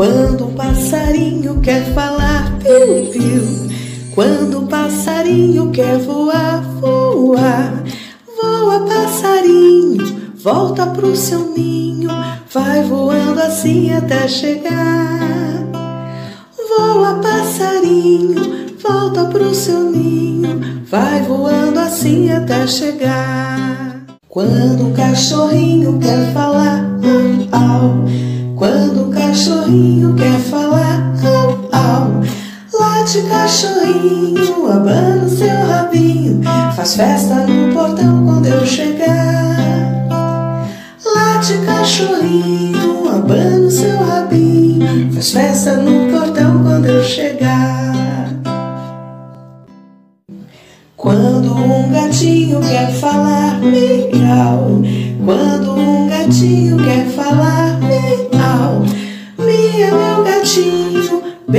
Quando um passarinho quer falar, piu, piu. Quando um passarinho quer voar, voar. Voa, passarinho, volta pro seu ninho. Vai voando assim até chegar. Voa, passarinho, volta pro seu ninho. Vai voando assim até chegar. Quando o cachorrinho quer falar, Late cachorrinho, abana seu rabinho. Faz festa no portão quando eu chegar. Late cachorrinho, abana seu rabinho. Faz festa no portão quando eu chegar. Quando um gatinho quer falar, miau. Quando um gatinho quer falar,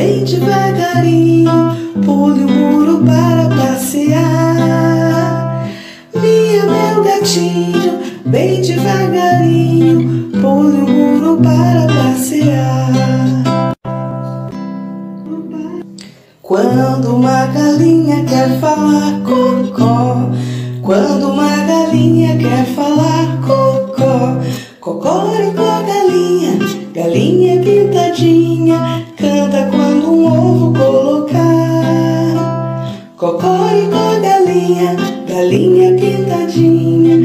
bem devagarinho, pule o muro para passear. Mia, meu gatinho, bem devagarinho, pule o muro para passear. Quando uma galinha quer falar cocó, quando uma galinha quer falar cocó, cocoricó galinha, galinha galinha, pintadinha.